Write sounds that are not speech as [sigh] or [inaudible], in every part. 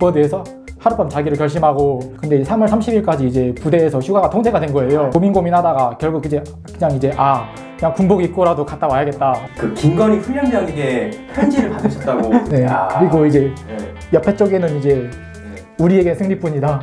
빅버드에서 하룻밤 자기를 결심하고 근데 3월 30일까지 이제 부대에서 휴가가 통제가 된 거예요. 고민 고민하다가 결국 이제 그냥 이제 아 그냥 군복 입고라도 갔다 와야겠다. 그 김건희 훈련병에게 편지를 받으셨다고. [laughs] 네. 야. 그리고 이제 네. 옆에 쪽에는 이제 우리에게 승리뿐이다.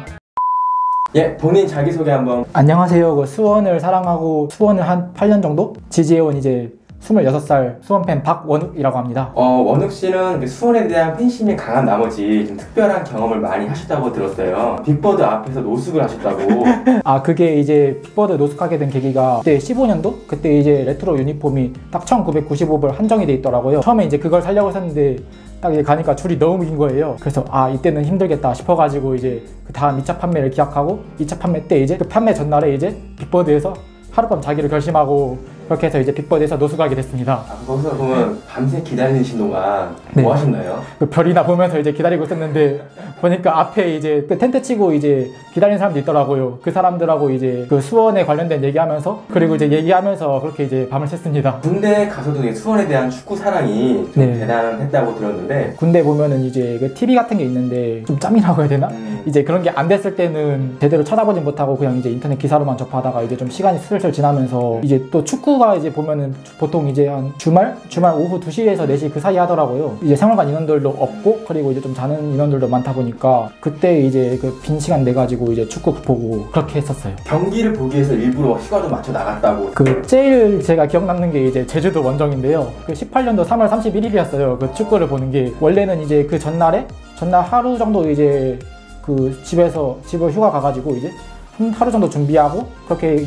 예, 본인 자기 소개 한번. 안녕하세요. 그 수원을 사랑하고 수원을 한 8년 정도 지지해온 이제 26살 수원팬 박원욱이라고 합니다. 어, 원욱 씨는 그 수원에 대한 팬심이 강한 나머지 좀 특별한 경험을 많이 하셨다고 들었어요. 빅버드 앞에서 노숙을 하셨다고. [laughs] 아 그게 이제 빅버드 노숙하게 된 계기가 그때 15년도 그때 이제 레트로 유니폼이 딱 1995벌 한정이 돼 있더라고요 처음에 이제 그걸 살려고 샀는데 딱 이제 가니까 줄이 너무 긴 거예요 그래서 아 이때는 힘들겠다 싶어가지고 이제 그 다음 2차 판매를 기약하고 2차 판매 때 이제 그 판매 전날에 이제 빅버드에서 하룻밤 자기를 결심하고 그렇게 해서 이제 빅버드에서 노숙하게 됐습니다 아, 거기서 보면 밤새 기다리신 동안 네. 뭐 하셨나요? 그 별이나 보면서 이제 기다리고 있었는데 보니까 앞에 이제 그 텐트 치고 이제 기다리는 사람도 있더라고요. 그 사람들하고 이제 그 수원에 관련된 얘기하면서 그리고 이제 얘기하면서 그렇게 이제 밤을 샜습니다. 군대 가서도 수원에 대한 축구 사랑이 좀 네. 대단했다고 들었는데 군대 보면은 이제 그 TV 같은 게 있는데 좀 짬이라고 해야 되나? 음, 이제 그런 게 안 됐을 때는 제대로 찾아보진 못하고 그냥 이제 인터넷 기사로만 접하다가 이제 좀 시간이 슬슬 지나면서 이제 또 축구 가 이제 보면은 보통 이제 한 주말? 주말 오후 2시에서 4시 그 사이 하더라고요. 이제 생활관 인원들도 없고 그리고 이제 좀 자는 인원들도 많다 보니까 그때 이제 그 빈 시간 내 가지고 이제 축구 보고 그렇게 했었어요. 경기를 보기 위해서 일부러 휴가도 맞춰 나갔다고 그 제일 제가 기억 남는 게 이제 제주도 원정인데요. 그 18년도 3월 31일이었어요. 그 축구를 보는 게 원래는 이제 그 전날에 전날 하루 정도 이제 그 집에서 집을 휴가 가가지고 이제 한 하루 정도 준비하고 그렇게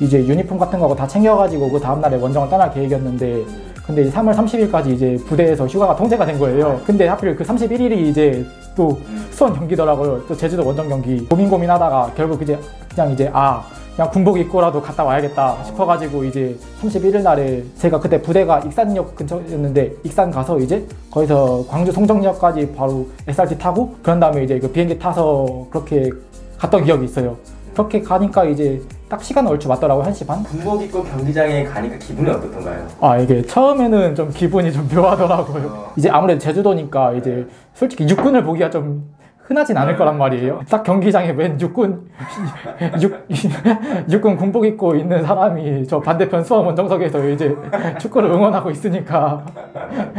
이제 유니폼 같은 거고 다 챙겨가지고 그 다음 날에 원정을 떠날 계획이었는데 근데 이제 3월 30일까지 이제 부대에서 휴가가 통제가 된 거예요. 근데 하필 그 31일이 이제 또 수원 경기더라고요. 또 제주도 원정 경기 고민 고민하다가 결국 이제 그냥 이제 아 그냥 군복 입고라도 갔다 와야겠다 싶어가지고 이제 31일 날에 제가 그때 부대가 익산역 근처였는데 익산 가서 이제 거기서 광주 송정역까지 바로 SRT 타고 그런 다음에 이제 그 비행기 타서 그렇게 갔던 기억이 있어요. 그렇게 가니까 이제 딱 시간 얼추 맞더라고요. 1시 반? 군복 입고 경기장에 가니까 기분이 어떻던가요? 아 이게 처음에는 좀 기분이 좀 묘하더라고요. 이제 아무래도 제주도니까 이제 솔직히 육군을 보기가 좀 흔하진 않을 거란 말이에요. 딱 경기장에 웬 육군 [laughs] 육, [laughs] 육군 군복 입고 있는 사람이 저 반대편 수원 원정석에서 이제 축구를 응원하고 있으니까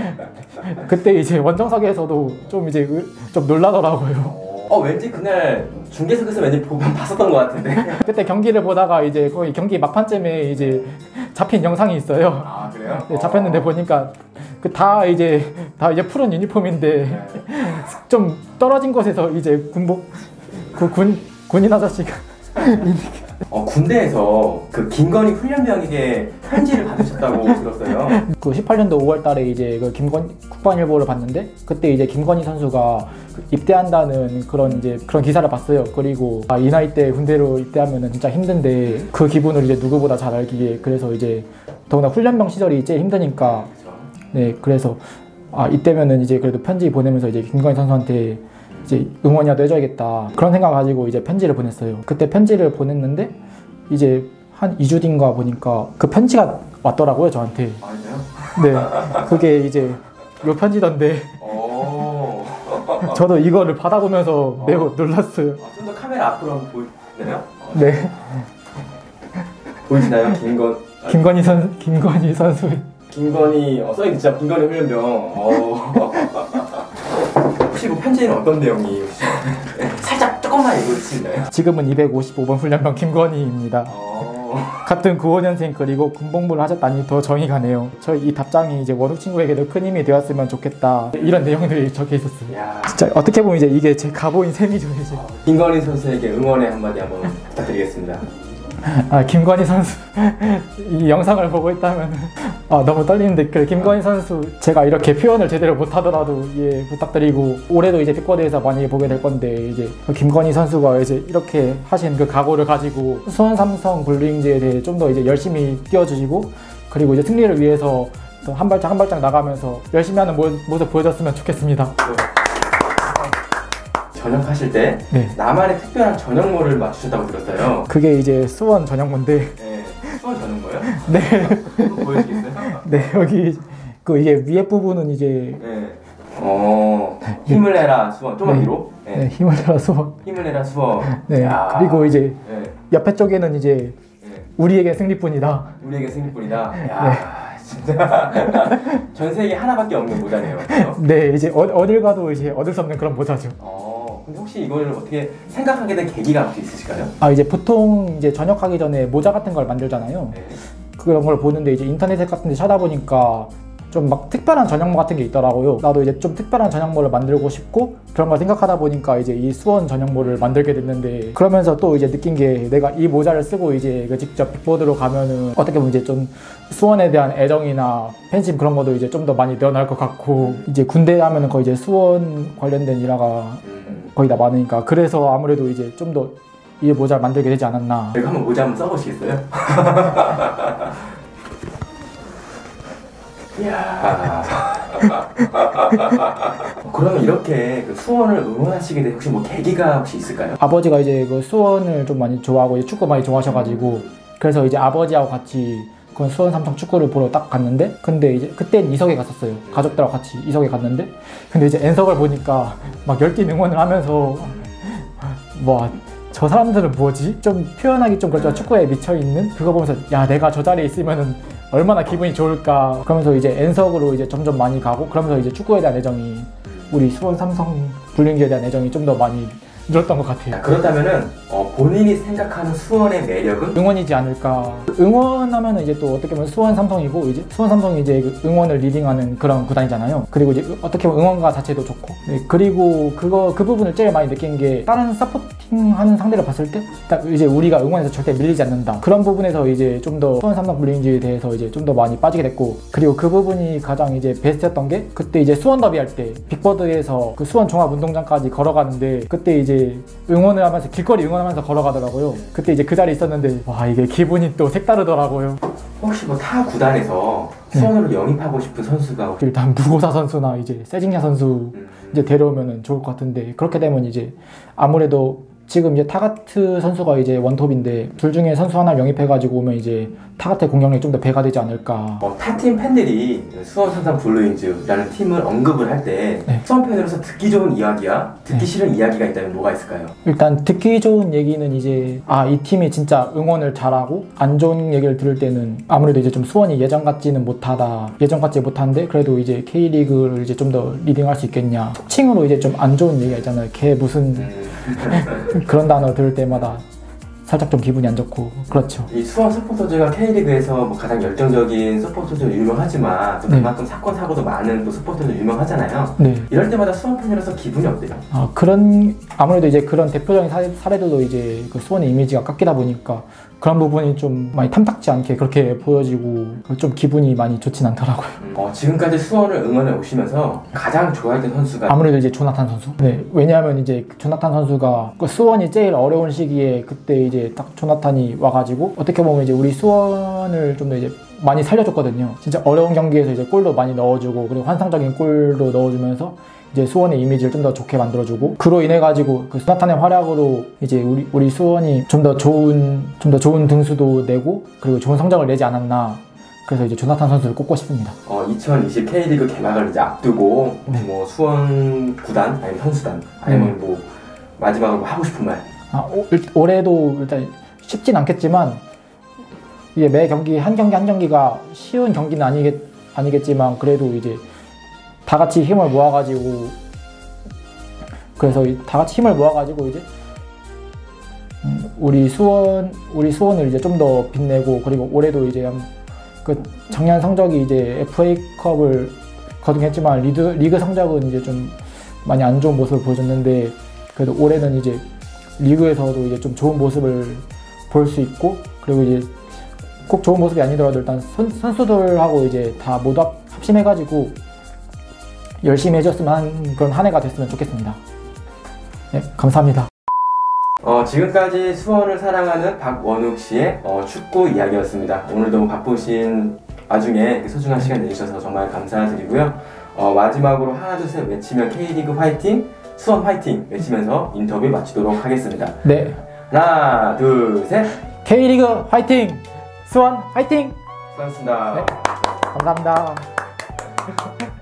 [laughs] 그때 이제 원정석에서도 좀 이제 의- 좀 놀라더라고요. 어 왠지 그날 중계석에서 왠지 보면 [laughs] 봤었던 것 같은데 [laughs] 그때 경기를 보다가 이제 거의 경기 막판쯤에 이제 잡힌 영상이 있어요. 아 그래요? 네, 잡혔는데 보니까 그 다 이제 다 이제 푸른 유니폼인데 [laughs] 좀 떨어진 곳에서 이제 군복 그 군 군인 아저씨가 어 군대에서 그 김건희 훈련병에게 편지를 받으셨다고 [laughs] 들었어요 그 18년도 5월 달에 이제 그 김건 국방일보를 봤는데 그때 이제 김건희 선수가 그 입대한다는 그런 이제 그런 기사를 봤어요. 그리고 아, 이 나이 때 군대로 입대하면은 진짜 힘든데 그 기분을 이제 누구보다 잘 알기에 그래서 이제 더구나 훈련병 시절이 제일 힘드니까 그렇죠. 네, 그래서 아 이때면은 이제 그래도 편지 보내면서 이제 김건희 선수한테 이제 응원이라도 해줘야겠다 그런 생각 가지고 이제 편지를 보냈어요. 그때 편지를 보냈는데 이제 한 2주 뒤인가 보니까 그 편지가 왔더라고요 저한테. 아니요? 네, 그게 이제 요 편지던데 오. [laughs] 저도 이거를 받아보면서 매우 놀랐어요. 아, 좀더 카메라 앞으로 한번 보여주나요? 네, 보이시나요? 김건 김건희 선 김건희 선수 김건희 어, 써있는 진짜 김건희 훈련병 어. [laughs] 혹시 그 편지에는 어떤 내용이 살짝 조금만 읽어줄 수 있나요? 지금은 255번 훈련병 김건희입니다. 어. 같은 95년생 그리고 군복무를 하셨다니 더 정이 가네요. 저희 이 답장이 이제 원우 친구에게도 큰 힘이 되었으면 좋겠다. 이런 내용들이 적혀 있었어요. 야. 진짜 어떻게 보면 이제 이게 제 가보인 셈이죠 이제. 김건희 선수에게 응원의 한마디 한번 부탁드리겠습니다. 아 김건희 선수 [laughs] 이 영상을 보고 있다면 아 너무 떨리는데 그 김건희 선수 제가 이렇게 표현을 제대로 못하더라도 예 부탁드리고 올해도 이제 빅버드에서 많이 보게 될 건데 이제 그 김건희 선수가 이제 이렇게 하신 그 각오를 가지고 수원 삼성 블루잉즈에 대해 좀 더 이제 열심히 뛰어주시고 그리고 이제 승리를 위해서 또한 발짝 한 발짝 나가면서 열심히 하는 모- 모습 보여줬으면 좋겠습니다. 전역하실 때 네. 나만의 특별한 전역모를 맞추셨다고 들었어요. 그게 이제 수원 전용문데 네. 수원 전역모요? [laughs] 네, 보여주겠어요? 네 여기 그 이게 위에 부분은 이제 네. 어. 힘을 내라 수원 좀만 네. 뒤로. 네. 네, 힘을 내라 수원. 힘을 내라 수원. 네, 야. 그리고 이제 네. 옆에 쪽에는 이제 네. 우리에게 승리뿐이다. 우리에게 승리뿐이다. 네. 야, 진짜 [laughs] 전 세계 하나밖에 없는 모자네요. 그죠? 네, 이제 어, 어딜 가도 이제 얻을 수 없는 그런 모자죠. 어, 근데 혹시 이걸 어떻게 생각하게 된 계기가 혹시 있으실까요? 아 이제 보통 이제 전역하기 전에 모자 같은 걸 만들잖아요. 네. 그런 걸 보는데 이제 인터넷 같은 데 찾아보니까 좀 막 특별한 전형모 같은 게 있더라고요. 나도 이제 좀 특별한 전형모를 만들고 싶고 그런 걸 생각하다 보니까 이제 이 수원 전형모를 만들게 됐는데 그러면서 또 이제 느낀 게 내가 이 모자를 쓰고 이제 그 직접 빅보드로 가면은 어떻게 보면 이제 좀 수원에 대한 애정이나 팬심 그런 것도 이제 좀 더 많이 늘어날 것 같고 이제 군대 하면은 거의 이제 수원 관련된 일화가 음. 거의 다 많으니까 그래서 아무래도 이제 좀 더 이 모자 를 만들게 되지 않았나 여기 한번 모자 한번 써보시겠어요? [laughs] 이야. [laughs] 그러면 이렇게 그 수원을 응원하시게 된 혹시 뭐 계기가 혹시 있을까요? 아버지가 이제 그 수원을 좀 많이 좋아하고 이제 축구 많이 좋아하셔가지고 그래서 이제 아버지하고 같이 그 수원 삼성 축구를 보러 딱 갔는데 근데 이제 그땐 이석에 갔었어요. 가족들하고 같이 이석에 갔는데. 근데 이제 N석을 보니까 막 열띤 응원을 하면서 [laughs] 와저 사람들은 뭐지? 좀 표현하기 좀 그렇죠 축구에 미쳐있는 그거 보면서 야 내가 저 자리에 있으면은 얼마나 기분이 좋을까? 그러면서 이제 N석으로 이제 점점 많이 가고 그러면서 이제 축구에 대한 애정이 우리 수원 삼성 불륜기에 대한 애정이 좀 더 많이 늘었던 것 같아요 자, 그렇다면은 어, 본인이 생각하는 수원의 매력은? 응원이지 않을까. 응원하면 이제 또 어떻게 보면 수원 삼성이고 이제 수원 삼성이 이제 그 응원을 leading하는 그런 구단이잖아요. 그리고 이제 어떻게 보면 응원가 자체도 좋고. 네, 그리고 그거 그 부분을 제일 많이 느낀 게 다른 supporting하는 상대를 봤을 때 딱 이제 우리가 응원에서 절대 밀리지 않는다. 그런 부분에서 이제 좀 더 수원 삼성 블루윙즈에 대해서 이제 좀 더 많이 빠지게 됐고 그리고 그 부분이 가장 이제 베스트였던 게 그때 이제 수원 더비 할 때 빅버드에서 그 수원 종합운동장까지 걸어가는데 그때 이제 응원을 하면서 길거리 응원하면서 걸어가더라고요. 그때 이제 그 자리에 있었는데 와 이게 기분이 또 색다르더라고요. 혹시 뭐 타 구단에서 수원으로 영입하고 싶은 선수가 일단 무고사 선수나 이제 세징야 선수 음, 이제 데려오면 좋을 것 같은데 그렇게 되면 이제 아무래도 지금 이제 타가트 선수가 이제 원톱인데 둘 중에 선수 하나 영입해가지고 오면 이제 타가트의 공격력이 좀 더 배가 되지 않을까. 어, 타팀 팬들이 수원 삼성 블루윙즈라는 팀을 언급을 할때 네. 수원 팬으로서 듣기 좋은 이야기와 듣기 네. 싫은 이야기가 있다면 뭐가 있을까요? 일단 듣기 좋은 얘기는 이제 아 이 팀이 진짜 응원을 잘하고 안 좋은 얘기를 들을 때는 아무래도 이제 좀 수원이 예전 같지는 못하다 예전 같지 못한데 그래도 이제 K리그를 이제 좀 더 리딩할 수 있겠냐 속칭으로 이제 좀 안 좋은 얘기가 있잖아요 걔 무슨 음, [laughs] 그런 단어 들을 때마다 살짝 좀 기분이 안 좋고 그렇죠 이 수원 서포터즈가 K리그에서 뭐 가장 열정적인 서포터즈로 유명하지만 또 네. 그만큼 사건 사고도 많은 또 서포터즈로 유명하잖아요. 네 이럴 때마다 수원 팬으로서 기분이 어때요? 아, 그런 아무래도 이제 그런 대표적인 사례, 사례들도 이제 그 수원의 이미지가 깎이다 보니까 그런 부분이 좀 많이 탐탁지 않게 그렇게 보여지고 좀 기분이 많이 좋진 않더라고요. 어, 지금까지 수원을 응원해 오시면서 가장 좋아했던 선수가 아무래도 이제 조나탄 선수. 네, 왜냐하면 이제 조나탄 선수가 그 수원이 제일 어려운 시기에 그때 이제 딱 조나탄이 와가지고 어떻게 보면 이제 우리 수원을 좀 더 이제 많이 살려줬거든요. 진짜 어려운 경기에서 이제 골도 많이 넣어주고 그리고 환상적인 골도 넣어주면서 이제 수원의 이미지를 좀 더 좋게 만들어주고 그로 인해 가지고 그 조나탄의 활약으로 이제 우리 우리 수원이 좀 더 좋은 좀 더 좋은 등수도 내고 그리고 좋은 성적을 내지 않았나. 그래서 이제 조나탄 선수를 꼽고 싶습니다. 어, 2020 K리그 개막을 이제 앞두고 네. 뭐 수원 구단 아니면 선수단 아니면 뭐 마지막으로 뭐 하고 싶은 말 아, 오- 일- 올해도 일단 쉽진 않겠지만 이게 매 경기 한 경기 한 경기가 쉬운 경기는 아니겠 아니겠지만 그래도 이제 다 같이 힘을 모아가지고 그래서 이- 다 같이 힘을 모아가지고 이제 음, 우리 수원 우리 수원을 이제 좀 더 빛내고 그리고 올해도 이제 한- 그 작년 성적이 이제 FA컵을 거둥했지만 리드, 리그 성적은 이제 좀 많이 안 좋은 모습을 보여줬는데 그래도 올해는 이제 리그에서도 이제 좀 좋은 모습을 볼 수 있고 그리고 이제 꼭 좋은 모습이 아니더라도 일단 선, 선수들하고 이제 다 모두 합, 합심해가지고 열심히 해줬으면 한 그런 한 해가 됐으면 좋겠습니다. 네, 감사합니다. 어, 지금까지 수원을 사랑하는 박원욱 씨의 어, 축구 이야기였습니다. 오늘도 바쁘신 와중에 소중한 시간 내주셔서 정말 감사드리고요. 어, 마지막으로 하나 둘 셋 외치면 K리그 화이팅, 수원 화이팅 외치면서 인터뷰 마치도록 하겠습니다. 네, 하나 둘 셋, K리그 화이팅! 수원 화이팅! 수고하셨습니다. 네. 감사합니다. [laughs]